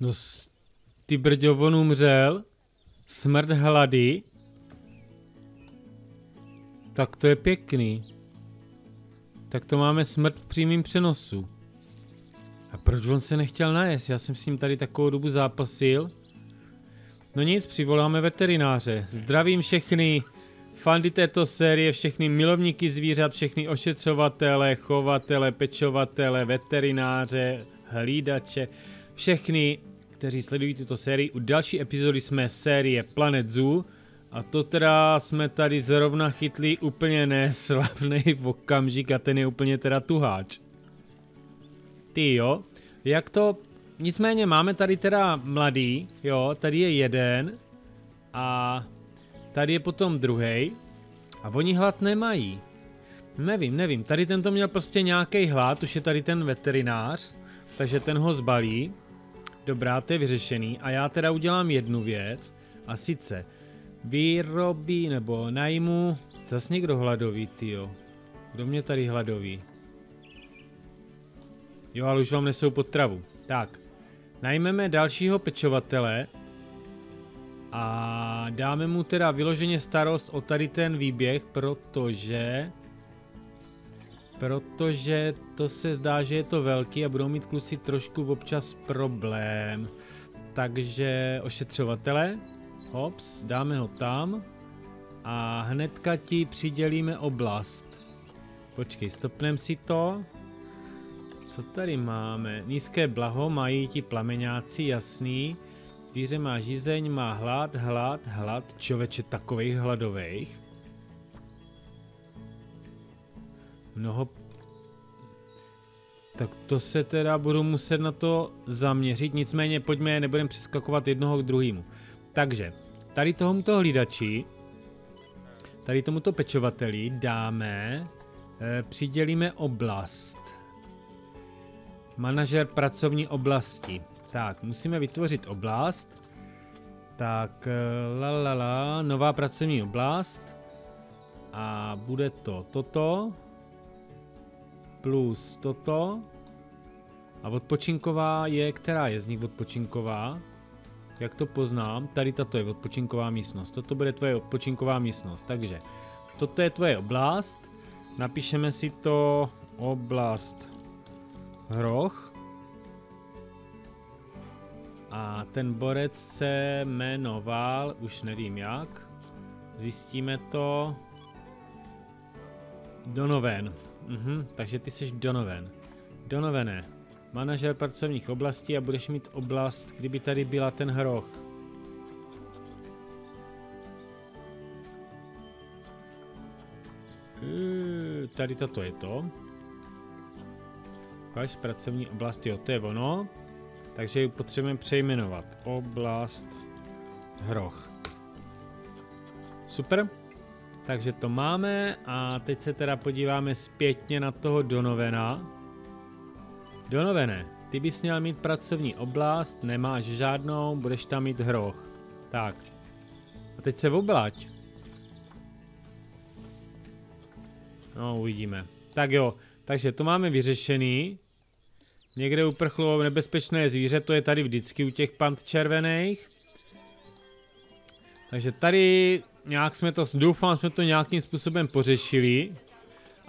No, ty brďo, on umřel. Smrt hlady. Tak to je pěkný. Tak to máme smrt v přímém přenosu. A proč on se nechtěl najest? Já jsem s ním tady takovou dobu zápasil. No nic, přivoláme veterináře. Zdravím všechny fandy této série, všechny milovníky zvířat, všechny ošetřovatele, chovatele, pečovatele, veterináře, hlídače, všechny, kteří sledují tuto sérii. U další epizody jsme série Planet Zoo a to teda jsme tady zrovna chytli úplně neslavný okamžik a ten je úplně teda tuháč. Ty jo, jak to, nicméně máme tady teda mladý, jo, tady je jeden a tady je potom druhý a oni hlad nemají. Nevím, nevím, tady tento měl prostě nějaký hlad, už je tady ten veterinář, takže ten ho zbalí. Dobrá, to je vyřešený a já teda udělám jednu věc a sice vyrobí nebo najmu, zas někdo hladový, tyjo. Kdo mě tady hladový? Jo, ale už vám nesou potravu. Tak, najmeme dalšího pečovatele a dáme mu teda vyloženě starost o tady ten výběh, protože protože to se zdá, že je to velký a budou mít kluci trošku občas problém. Takže ošetřovatele, hops, dáme ho tam a hnedka ti přidělíme oblast. Počkej, stopnem si to. Co tady máme? Nízké blaho mají ti plameňáci, jasný. Zvíře má žízeň, má hlad, hlad, hlad. Čověče takových hladových. Mnoho... Tak to se teda budu muset na to zaměřit, nicméně pojďme, nebudeme přeskakovat jednoho k druhému. Takže, tady tomuto hlídači, tady tomuto pečovateli dáme, eh, přidělíme oblast. Manažer pracovní oblasti. Tak, musíme vytvořit oblast. Tak, eh, la la la, nová pracovní oblast. A bude to toto. Plus toto. A odpočinková je, která je z nich odpočinková? Jak to poznám? Tady tato je odpočinková místnost. Toto bude tvoje odpočinková místnost. Takže, toto je tvoje oblast. Napíšeme si to oblast hroch. A ten borec se jmenoval, už nevím jak, zjistíme to, Donovan. Mhm, takže ty jsi Donovan. Donovene, manažer pracovních oblastí a budeš mít oblast, kdyby tady byla ten hroch. Eh, Tady toto je to. Ukáž pracovní oblast, jo, to je ono. Takže ji potřebujeme přejmenovat. Oblast hroch. Super. Takže to máme a teď se teda podíváme zpětně na toho Donovena. Donovene, ty bys měl mít pracovní oblast, nemáš žádnou, budeš tam mít hroch. Tak. A teď se oblať. No, uvidíme. Tak jo, takže to máme vyřešený. Někde uprchlo nebezpečné zvíře, to je tady vždycky u těch pant červených. Takže tady nějak jsme to, doufám, jsme to nějakým způsobem pořešili.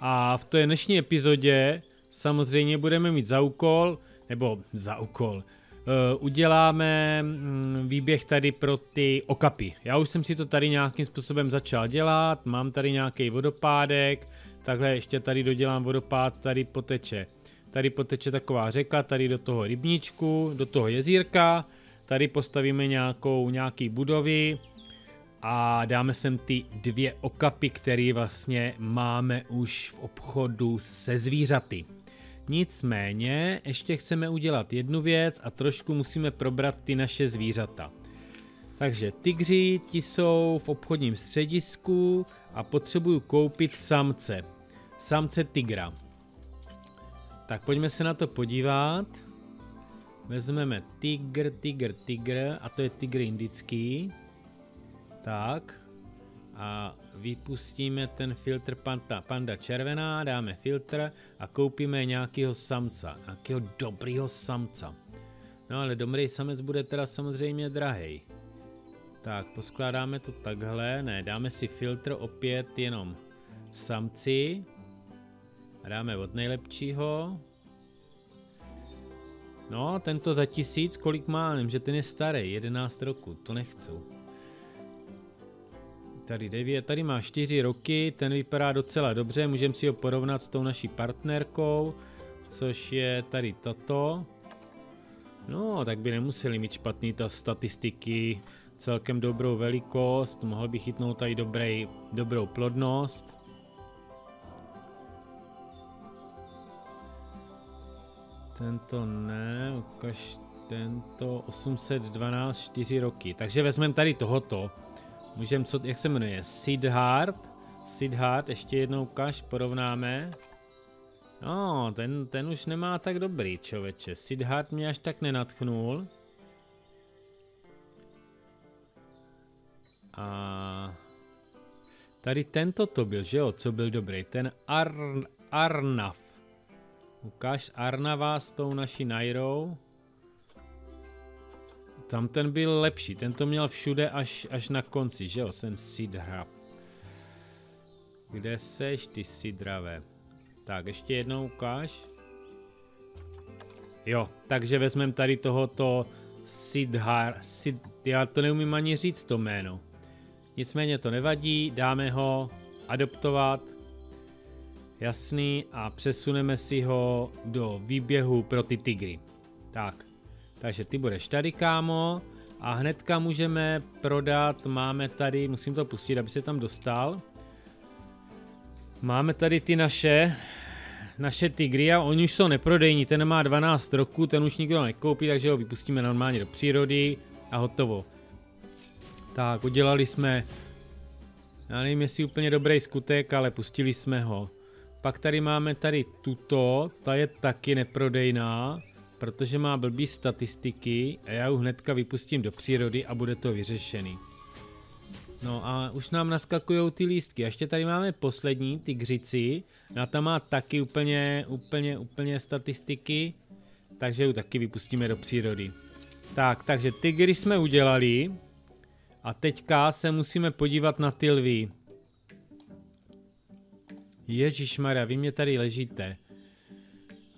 A v té dnešní epizodě samozřejmě budeme mít za úkol, nebo za úkol, uh, uděláme mm, výběh tady pro ty okapy. Já už jsem si to tady nějakým způsobem začal dělat, mám tady nějaký vodopádek, takhle ještě tady dodělám vodopád, tady poteče. Tady poteče taková řeka, tady do toho rybníčku, do toho jezírka, tady postavíme nějakou, nějaký budovy, a dáme sem ty dvě okapy, které vlastně máme už v obchodu se zvířaty. Nicméně ještě chceme udělat jednu věc a trošku musíme probrat ty naše zvířata. Takže tygři, ti jsou v obchodním středisku a potřebuju koupit samce. Samce tygra. Tak pojďme se na to podívat. Vezmeme tygr, tygr, tygr a to je tygr indický. Tak. a vypustíme ten filtr panda, panda červená, dáme filtr a koupíme nějakého samca, nějakého dobrýho samca. No ale dobrý samec bude teda samozřejmě drahý. Tak, poskládáme to takhle, ne, dáme si filtr opět jenom v samci. Dáme od nejlepšího. No, tento za tisíc, kolik má, že ten je starý, 11 roku, to nechci. Tady 9, tady má 4 roky, ten vypadá docela dobře, můžeme si ho porovnat s tou naší partnerkou, což je tady tato. No, tak by nemuseli mít špatný ta statistiky, celkem dobrou velikost, mohl by chytnout tady dobrý, dobrou plodnost. Tento ne, ukaž tento 812 4 roky. Takže vezmeme tady tohoto. Můžeme, co, jak se jmenuje? Sidhart. Sidhart, ještě jednou ukaž, porovnáme. No, ten, ten už nemá tak dobrý, čověče. Sidhart mě až tak nenatchnul. A tady tento to byl, že jo, co byl dobrý, ten Ar Arnav. Ukáž Arnava s tou naší Nairou. Tam ten byl lepší, ten to měl všude až, až na konci, že jo, ten Sidra. Kde seš ty Sidrave? Tak, ještě jednou ukáž. Jo, takže vezmeme tady tohoto Sidhar, Sid, já to neumím ani říct to jméno. Nicméně to nevadí, dáme ho adoptovat. Jasný a přesuneme si ho do výběhu pro ty tygry. Tak, takže ty budeš tady kámo a hnedka můžeme prodat, máme tady, musím to pustit, aby se tam dostal. Máme tady ty naše, naše tygry a oni už jsou neprodejní, ten má 12 roků, ten už nikdo nekoupí, takže ho vypustíme normálně do přírody a hotovo. Tak, udělali jsme, já nevím jestli úplně dobrý skutek, ale pustili jsme ho. Pak tady máme tady tuto, ta je taky neprodejná, protože má blbý statistiky a já ji hnedka vypustím do přírody a bude to vyřešený. No a už nám naskakují ty lístky. A ještě tady máme poslední, ty gřici. Na ta má taky úplně, úplně, úplně statistiky. Takže ji taky vypustíme do přírody. Tak, takže tygry jsme udělali. A teďka se musíme podívat na ty lvy. Ježišmarja, vy mě tady ležíte.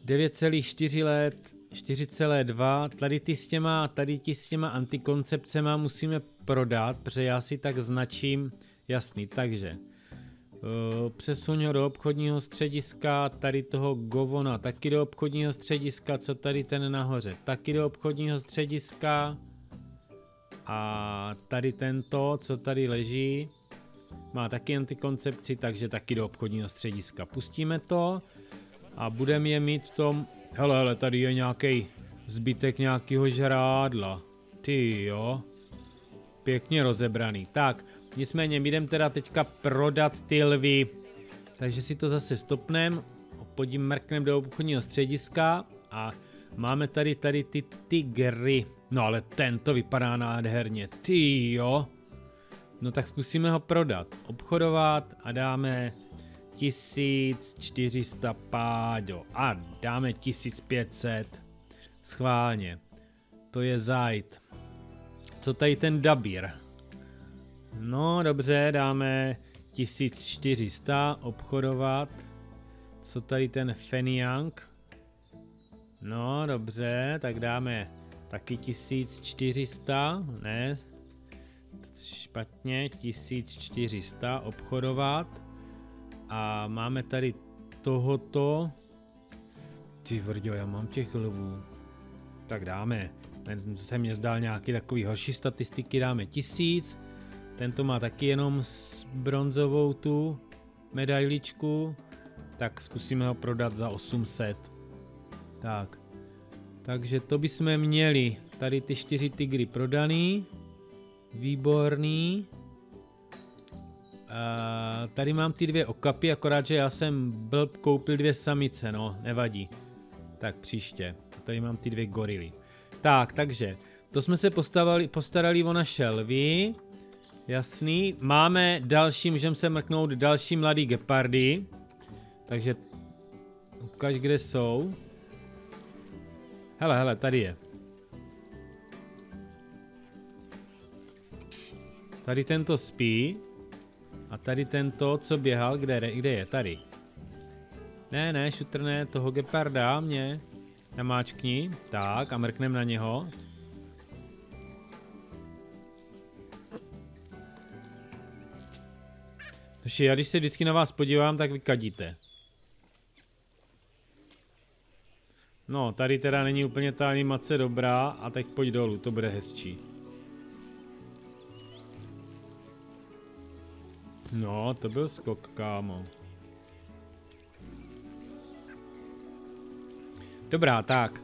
9,4 let, 4,2, tady ty s těma, tady ti s těma antikoncepcema musíme prodat, protože já si tak značím, jasný, takže uh, přesuň ho do obchodního střediska, tady toho govona, taky do obchodního střediska, co tady ten nahoře, taky do obchodního střediska, a tady tento, co tady leží, má taky antikoncepci, takže taky do obchodního střediska. Pustíme to a budeme je mít v tom... Hele, hele, tady je nějaký zbytek nějakého žrádla. Ty jo. Pěkně rozebraný. Tak, nicméně my jdeme teda teďka prodat ty lvy. Takže si to zase stopneme, podím mrknem do obchodního střediska a máme tady tady ty tygry. No ale tento vypadá nádherně, ty jo. No tak zkusíme ho prodat, obchodovat a dáme 1400 páďo a dáme 1500 schválně. To je zajd. Co tady ten dabír? No dobře, dáme 1400 obchodovat. Co tady ten Feniang? No dobře, tak dáme Taky 1400, ne, špatně, 1400 obchodovat. A máme tady tohoto. Ty vrďo, já mám těch lvů. Tak dáme. Ten se mě zdál nějaký takový horší statistiky, dáme 1000. Tento má taky jenom s bronzovou tu medailičku. Tak zkusíme ho prodat za 800. Tak. Takže to bychom měli. Tady ty čtyři tygry prodaný. Výborný. A tady mám ty dvě okapy, akorát, že já jsem blb koupil dvě samice, no, nevadí. Tak příště. Tady mám ty dvě gorily. Tak, takže, to jsme se postavali, postarali o naše lvy. Jasný. Máme další, můžeme se mrknout další mladý gepardy. Takže ukaž, kde jsou. Hele, hele, tady je. Tady tento spí. A tady tento, co běhal, kde, kde je? Tady. Ne, ne, šutr ne, toho geparda mě. Namáčkni. Tak, a mrknem na něho. Takže já když se vždycky na vás podívám, tak vy kadíte. No, tady teda není úplně ta animace dobrá a teď pojď dolů, to bude hezčí. No, to byl skok, kámo. Dobrá, tak.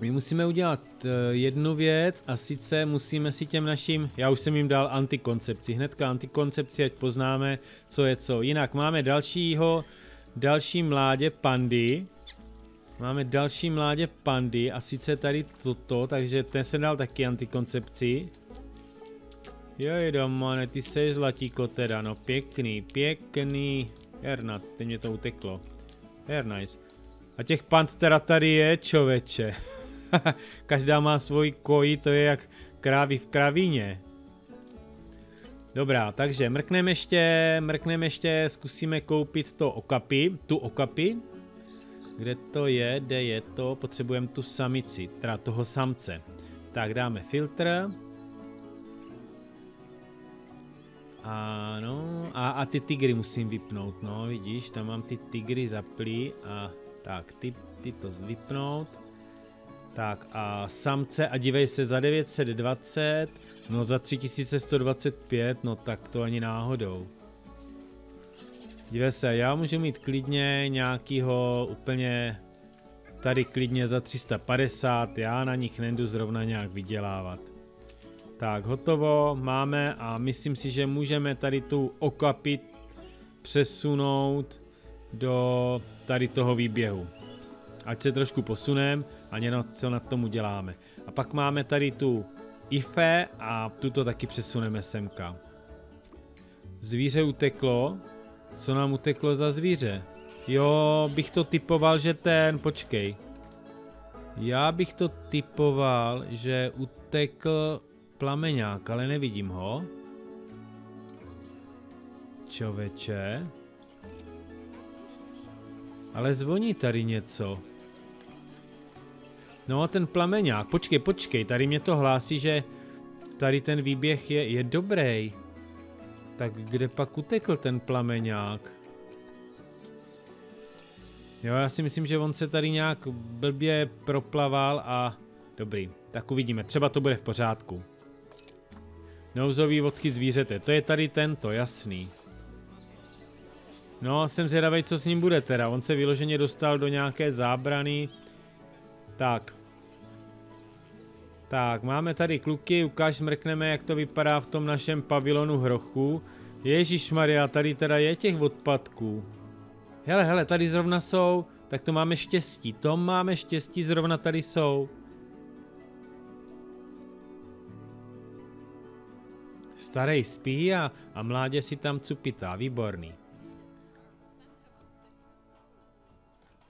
My musíme udělat uh, jednu věc a sice musíme si těm našim, já už jsem jim dal antikoncepci, hnedka antikoncepci, ať poznáme, co je co. Jinak máme dalšího, další mládě pandy. Máme další mládě pandy a sice tady toto, takže ten se dal taky antikoncepci. Joj, domane, ty jsi zlatíko teda, no pěkný, pěkný. Hernat, teď mě to uteklo. Her nice. A těch pand teda tady je, čověče. Každá má svůj koji, to je jak krávy v kravíně. Dobrá, takže mrkneme ještě, mrkneme ještě, zkusíme koupit to okapy, tu okapy. Kde to je, kde je to, potřebujeme tu samici, teda toho samce. Tak dáme filtr. Ano, a, a ty tigry musím vypnout, no vidíš, tam mám ty tigry zaplý a tak, ty, ty to vypnout. Tak a samce a dívej se za 920, no za 3125, no tak to ani náhodou. Dívej se, já můžu mít klidně nějakýho úplně tady klidně za 350, já na nich nejdu zrovna nějak vydělávat. Tak, hotovo, máme a myslím si, že můžeme tady tu okapit přesunout do tady toho výběhu. Ať se trošku posunem a něco co nad tomu děláme. A pak máme tady tu IFE a tuto taky přesuneme semka. Zvíře uteklo. Co nám uteklo za zvíře? Jo, bych to typoval, že ten, počkej. Já bych to typoval, že utekl plameňák, ale nevidím ho. Čověče. Ale zvoní tady něco. No a ten plameňák, počkej, počkej, tady mě to hlásí, že tady ten výběh je, je dobrý. Tak kde pak utekl ten plameňák? Jo, já si myslím, že on se tady nějak blbě proplaval a... Dobrý, tak uvidíme, třeba to bude v pořádku. Nouzový vodky zvířete, to je tady tento, jasný. No, jsem zvědavý, co s ním bude teda. On se vyloženě dostal do nějaké zábrany. Tak. Tak, máme tady kluky, ukáž, mrkneme, jak to vypadá v tom našem pavilonu hrochu. Ježíš Maria, tady teda je těch odpadků. Hele, hele, tady zrovna jsou, tak to máme štěstí. To máme štěstí, zrovna tady jsou. Starej spí a, a mládě si tam cupitá, výborný.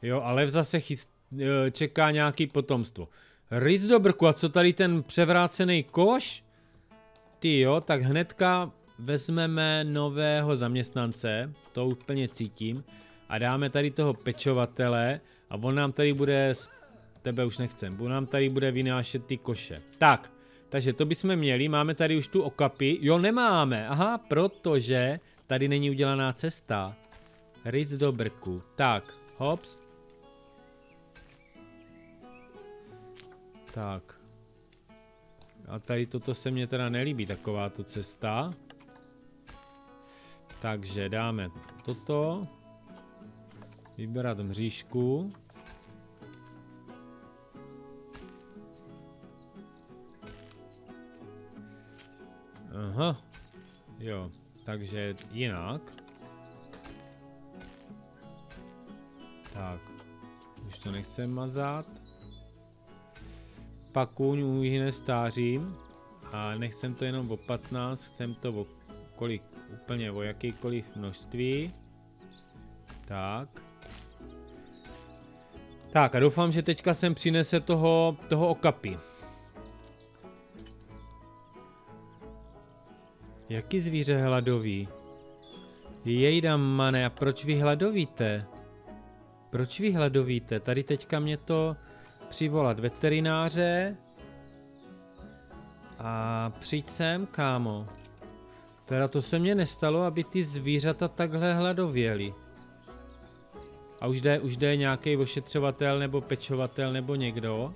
Jo, ale zase chyst, e, čeká nějaký potomstvo. Rys do brku, a co tady ten převrácený koš? Ty jo, tak hnedka vezmeme nového zaměstnance, to úplně cítím, a dáme tady toho pečovatele a on nám tady bude, tebe už nechcem, on nám tady bude vynášet ty koše. Tak, takže to bychom měli, máme tady už tu okapy, jo nemáme, aha, protože tady není udělaná cesta. Rys do brku, tak, hops, Tak. A tady toto se mně teda nelíbí, takováto cesta. Takže dáme toto. Vybrat mřížku. Aha. Jo, takže jinak. Tak. Už to nechcem mazat pakuň uhyne stářím A nechcem to jenom o 15, chcem to o kolik, úplně o jakýkoliv množství. Tak. Tak a doufám, že teďka sem přinese toho, toho okapy. Jaký zvíře hladový? Jejda mane, a proč vy hladovíte? Proč vy hladovíte? Tady teďka mě to přivolat veterináře. A přijď sem, kámo. Teda to se mně nestalo, aby ty zvířata takhle hladověly. A už jde, už jde nějaký ošetřovatel nebo pečovatel nebo někdo.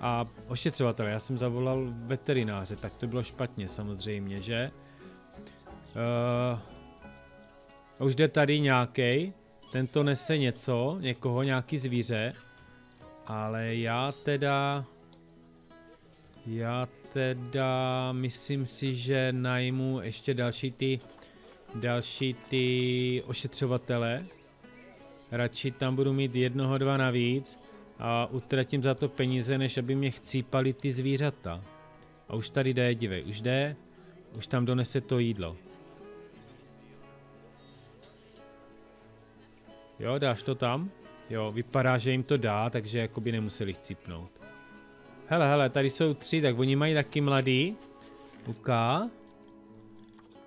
A ošetřovatel, já jsem zavolal veterináře, tak to bylo špatně samozřejmě, že? Uh, už jde tady nějaký, tento nese něco, někoho, nějaký zvíře. Ale já teda... Já teda myslím si, že najmu ještě další ty... Další ty ošetřovatele. Radši tam budu mít jednoho, dva navíc a utratím za to peníze, než aby mě chcípali ty zvířata. A už tady jde, dívej, už jde, už tam donese to jídlo. Jo, dáš to tam? Jo, vypadá, že jim to dá, takže jako by nemuseli chcípnout. Hele, hele, tady jsou tři, tak oni mají taky mladý. Uká.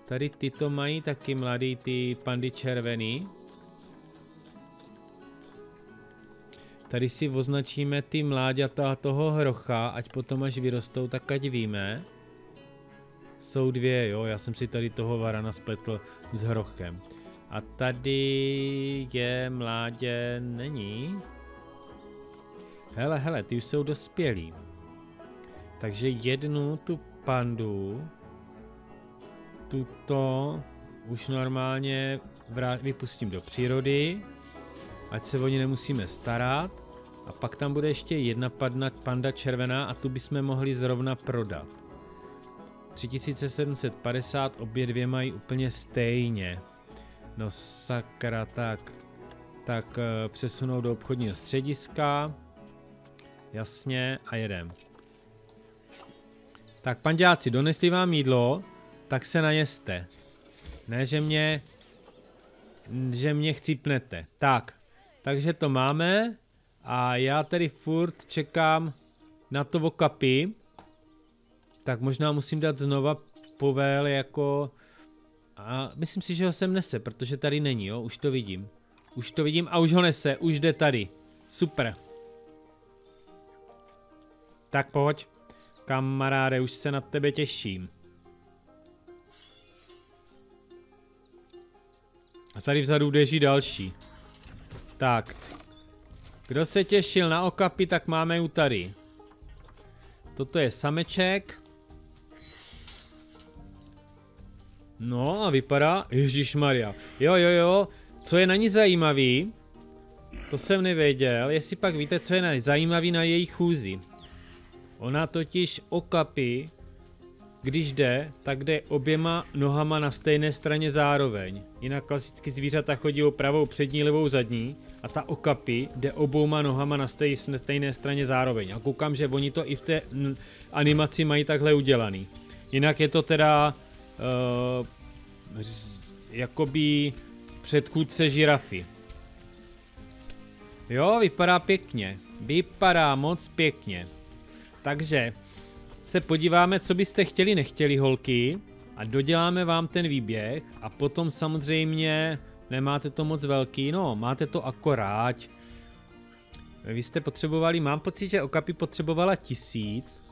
Tady tyto mají taky mladý, ty pandy červený. Tady si označíme ty mláďata toho hrocha, ať potom až vyrostou, tak ať víme. Jsou dvě, jo, já jsem si tady toho varana spletl s hrochem. A tady je mládě, není. Hele, hele, ty už jsou dospělí. Takže jednu tu pandu, tuto už normálně vypustím do přírody, ať se o ně nemusíme starat. A pak tam bude ještě jedna padna, panda červená a tu bychom mohli zrovna prodat. 3750, obě dvě mají úplně stejně. No sakra, tak. Tak eh, přesunou do obchodního střediska. Jasně, a jedem. Tak panďáci, donesli vám jídlo, tak se najeste. Ne, že mě, že mě chcípnete. Tak, takže to máme. A já tedy furt čekám na to okapy. Tak možná musím dát znova povel jako a myslím si, že ho sem nese, protože tady není, jo, už to vidím. Už to vidím a už ho nese, už jde tady. Super. Tak pojď, kamaráde, už se na tebe těším. A tady vzadu běží další. Tak. Kdo se těšil na okapy, tak máme ju tady. Toto je sameček. No a vypadá, Ježíš Maria. Jo, jo, jo, co je na ní zajímavý, to jsem nevěděl, jestli pak víte, co je zajímavý na její chůzi. Ona totiž okapy, když jde, tak jde oběma nohama na stejné straně zároveň. Jinak klasicky zvířata chodí o pravou přední, levou zadní a ta okapy jde obouma nohama na stejné straně zároveň. A koukám, že oni to i v té animaci mají takhle udělaný. Jinak je to teda uh, jakoby předchůdce žirafy. Jo, vypadá pěkně. Vypadá moc pěkně. Takže se podíváme, co byste chtěli, nechtěli holky a doděláme vám ten výběh a potom samozřejmě nemáte to moc velký, no máte to akorát. Vy jste potřebovali, mám pocit, že Okapi potřebovala tisíc,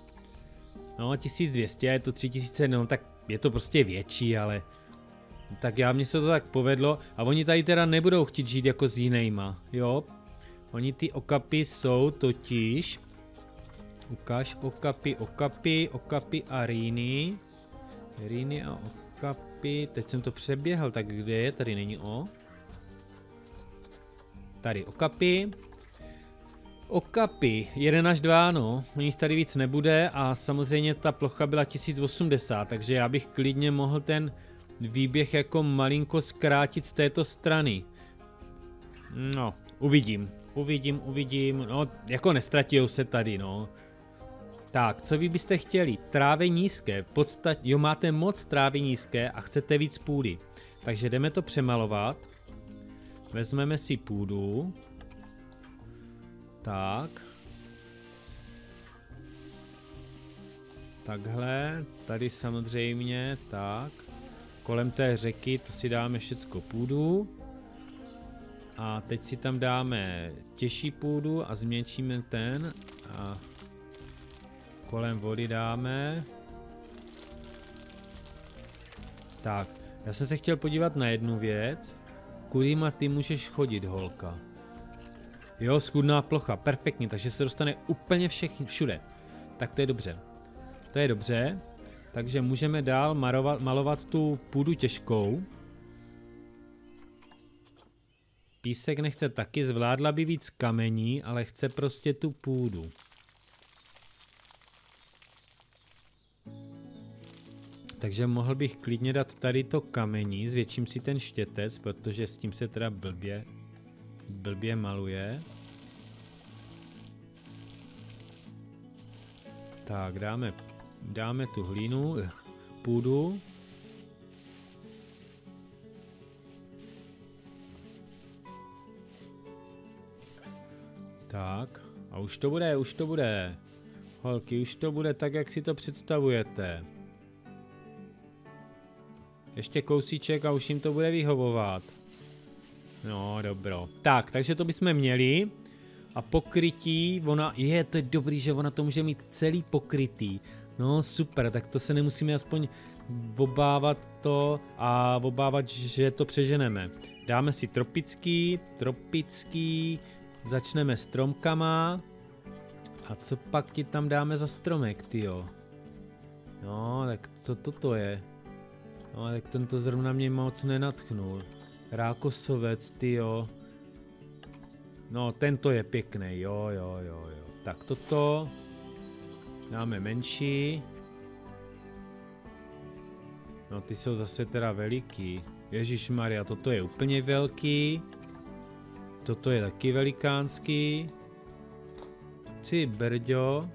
no 1200, je to 3000, no tak je to prostě větší, ale tak já mně se to tak povedlo a oni tady teda nebudou chtít žít jako s jinýma, jo. Oni ty okapy jsou totiž, ukáž okapy, okapy, okapy a rýny. Rýny a okapy, teď jsem to přeběhl, tak kde je, tady není o. Tady okapy. Okapy, 1 až 2, no, u nich tady víc nebude a samozřejmě ta plocha byla 1080, takže já bych klidně mohl ten výběh jako malinko zkrátit z této strany. No, uvidím, uvidím, uvidím, no, jako nestratijou se tady, no. Tak, co vy byste chtěli? Trávy nízké, podstat, jo máte moc trávy nízké a chcete víc půdy. Takže jdeme to přemalovat. Vezmeme si půdu. Tak. Takhle, tady samozřejmě, tak. Kolem té řeky, to si dáme všecko půdu. A teď si tam dáme těžší půdu a změnčíme ten. A kolem vody dáme. Tak, já jsem se chtěl podívat na jednu věc. Kudýma ty můžeš chodit, holka. Jo, schudná plocha, perfektně, takže se dostane úplně všechny, všude. Tak to je dobře. To je dobře. Takže můžeme dál malovat, malovat tu půdu těžkou. Písek nechce taky, zvládla by víc kamení, ale chce prostě tu půdu. Takže mohl bych klidně dát tady to kamení, zvětším si ten štětec, protože s tím se teda blbě, blbě maluje. Tak, dáme, dáme tu hlínu, půdu. Tak, a už to bude, už to bude. Holky, už to bude tak, jak si to představujete. Ještě kousíček a už jim to bude vyhovovat. No, dobro. Tak, takže to bychom měli. A pokrytí, ona, je, to je dobrý, že ona to může mít celý pokrytý. No, super, tak to se nemusíme aspoň obávat to a obávat, že to přeženeme. Dáme si tropický, tropický, začneme stromkama. A co pak ti tam dáme za stromek, tyjo? No, tak co toto je? No, tak tento zrovna mě moc nenatchnul. Rákosovec, ty jo. No, tento je pěkný, jo, jo, jo, jo. Tak toto. Dáme menší. No, ty jsou zase teda veliký. Ježíš Maria, toto je úplně velký. Toto je taky velikánský. Ty brďo.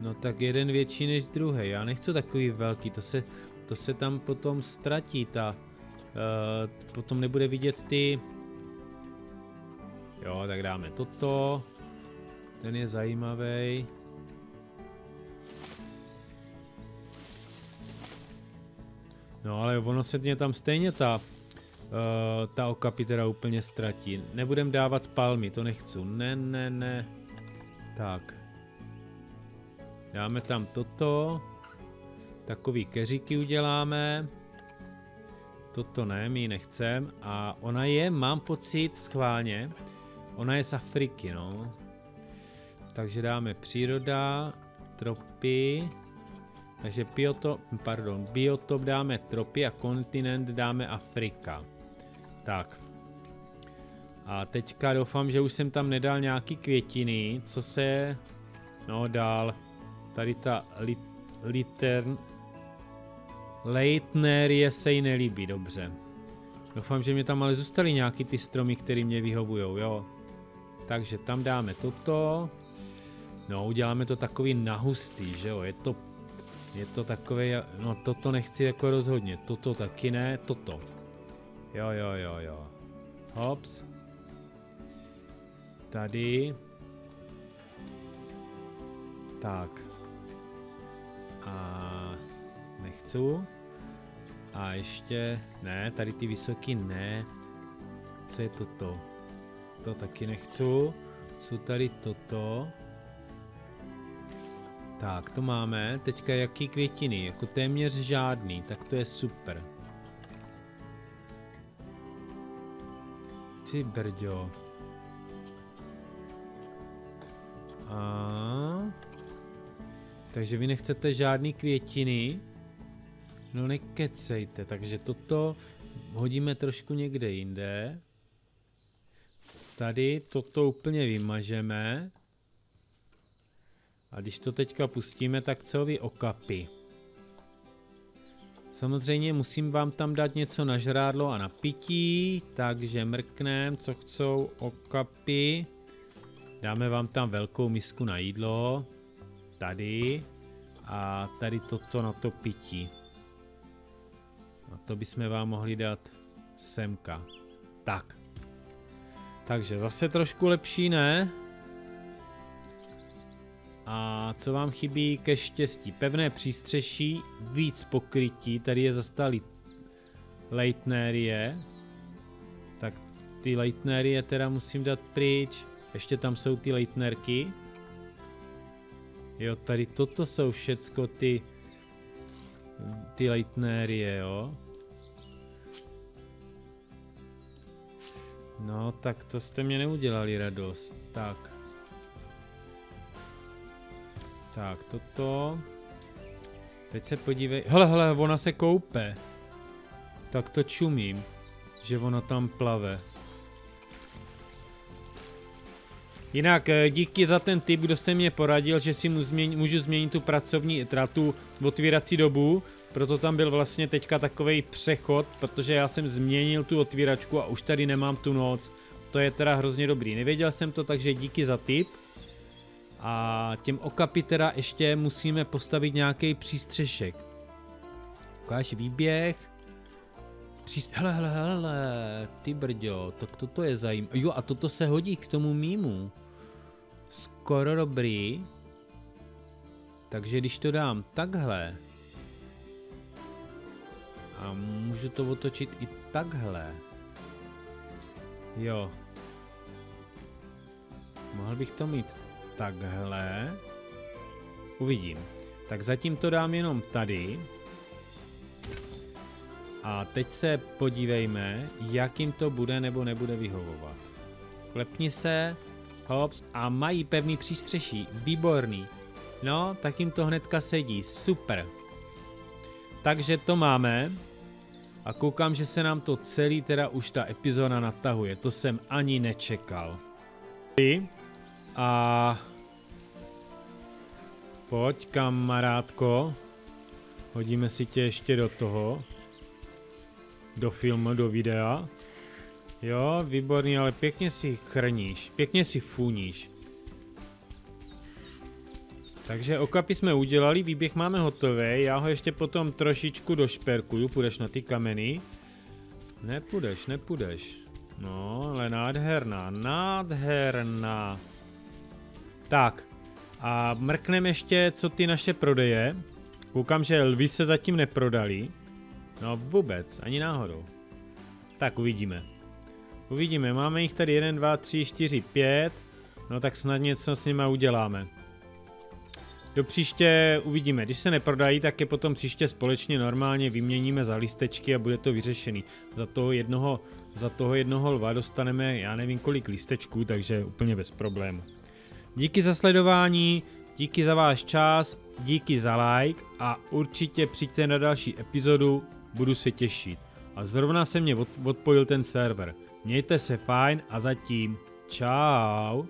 No tak jeden větší než druhý. Já nechci takový velký, to se, to se tam potom ztratí, ta, uh, potom nebude vidět ty, jo, tak dáme toto, ten je zajímavý. No ale ono se mě tam stejně ta, uh, ta okapy teda úplně ztratí. Nebudem dávat palmy, to nechci. Ne, ne, ne. Tak. Dáme tam toto. Takový keříky uděláme. Toto ne, my ji nechcem. A ona je, mám pocit, schválně, ona je z Afriky, no. Takže dáme příroda, tropy, takže biotop, pardon, biotop dáme tropy a kontinent dáme Afrika. Tak. A teďka doufám, že už jsem tam nedal nějaký květiny, co se, no dál, tady ta lit, litern, Leitnerie se jí nelíbí, dobře. Doufám, že mě tam ale zůstaly nějaký ty stromy, které mě vyhovujou, jo. Takže tam dáme toto. No, uděláme to takový nahustý, že jo, je to, je to takové, no toto nechci jako rozhodně, toto taky ne, toto. Jo, jo, jo, jo. Hops. Tady. Tak. A nechci. A ještě, ne, tady ty vysoký ne. Co je toto? To taky nechci. Jsou tady toto. Tak, to máme. Teďka jaký květiny? Jako téměř žádný, tak to je super. Ty brďo. A... Takže vy nechcete žádný květiny? No nekecejte, takže toto hodíme trošku někde jinde. Tady toto úplně vymažeme. A když to teďka pustíme, tak co vy okapy? Samozřejmě musím vám tam dát něco na žrádlo a na pití, takže mrknem, co chcou okapy. Dáme vám tam velkou misku na jídlo. tady a tady toto na to pití. A to bychom vám mohli dát semka. Tak. Takže zase trošku lepší, ne? A co vám chybí ke štěstí? Pevné přístřeší, víc pokrytí, tady je zastalý Leitnérie. Tak ty Leitnérie teda musím dát pryč. Ještě tam jsou ty Leitnerky. Jo, tady toto jsou všecko ty ty Leitnérie, jo. No, tak to jste mě neudělali radost. Tak. Tak, toto. Teď se podívej. Hele, hele, ona se koupe. Tak to čumím, že ona tam plave. Jinak eh, díky za ten tip, kdo jste mě poradil, že si můžu změnit tu pracovní, teda tu otvírací dobu, proto tam byl vlastně teďka takový přechod, protože já jsem změnil tu otvíračku a už tady nemám tu noc. To je teda hrozně dobrý. Nevěděl jsem to, takže díky za tip. A těm okapy teda ještě musíme postavit nějaký přístřešek. Ukáž výběh. Příst... Hele, hele, hele, ty brďo, tak toto je zajímavé. Jo, a toto se hodí k tomu mýmu. Skoro dobrý. Takže když to dám takhle, a můžu to otočit i takhle. Jo. Mohl bych to mít takhle. Uvidím. Tak zatím to dám jenom tady. A teď se podívejme, jak jim to bude nebo nebude vyhovovat. Klepni se, hops, a mají pevný přístřeší, výborný. No, tak jim to hnedka sedí, super. Takže to máme. A koukám, že se nám to celý teda už ta epizoda natahuje. To jsem ani nečekal. A pojď kamarádko. Hodíme si tě ještě do toho. Do filmu, do videa. Jo, výborný, ale pěkně si chrníš. Pěkně si funíš. Takže okapy jsme udělali, výběh máme hotový, já ho ještě potom trošičku došperkuju, půjdeš na ty kameny. Nepůjdeš, nepůjdeš. No, ale nádherná, nádherná. Tak, a mrkneme ještě, co ty naše prodeje. Koukám, že lvy se zatím neprodali. No vůbec, ani náhodou. Tak uvidíme. Uvidíme, máme jich tady 1, 2, 3, 4, 5. No tak snad něco s nima uděláme. Do příště uvidíme. Když se neprodají, tak je potom příště společně normálně vyměníme za listečky a bude to vyřešený. Za toho jednoho, za toho jednoho lva dostaneme, já nevím kolik listečků, takže úplně bez problému. Díky za sledování, díky za váš čas, díky za like a určitě přijďte na další epizodu, budu se těšit. A zrovna se mě odpojil ten server. Mějte se fajn a zatím čau.